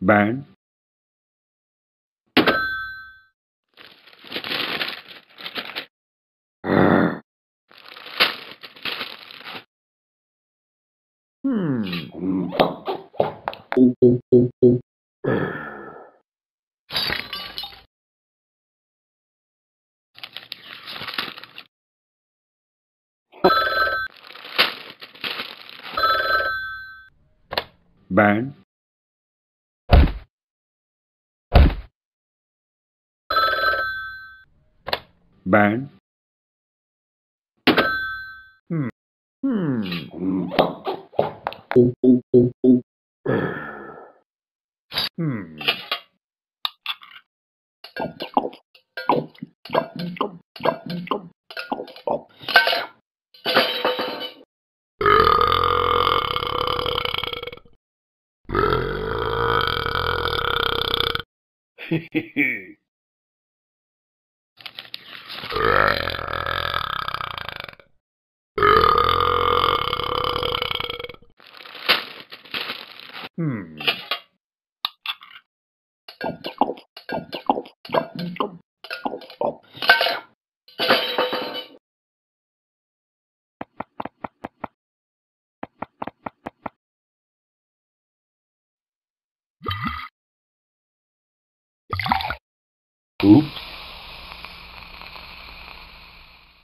band Hmm. band band Hmm. Hmm. Hmm. Oops.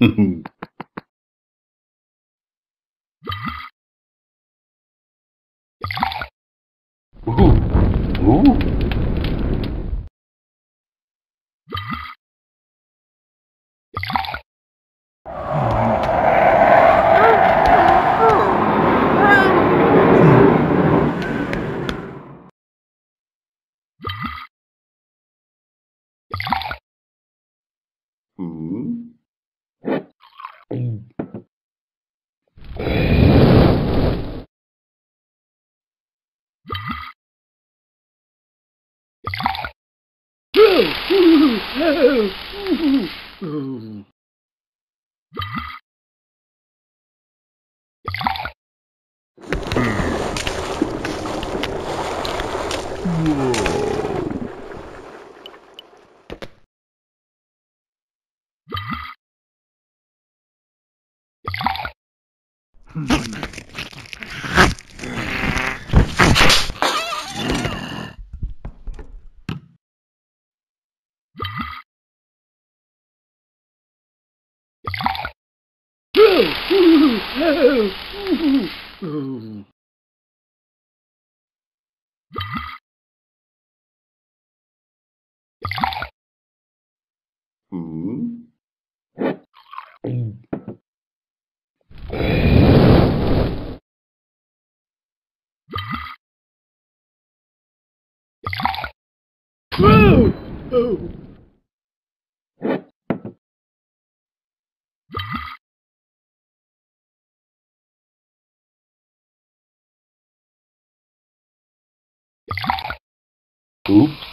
Ooh. Ooh. Hmm. Hmm. No! Ooh. Woo! Oh. Oops.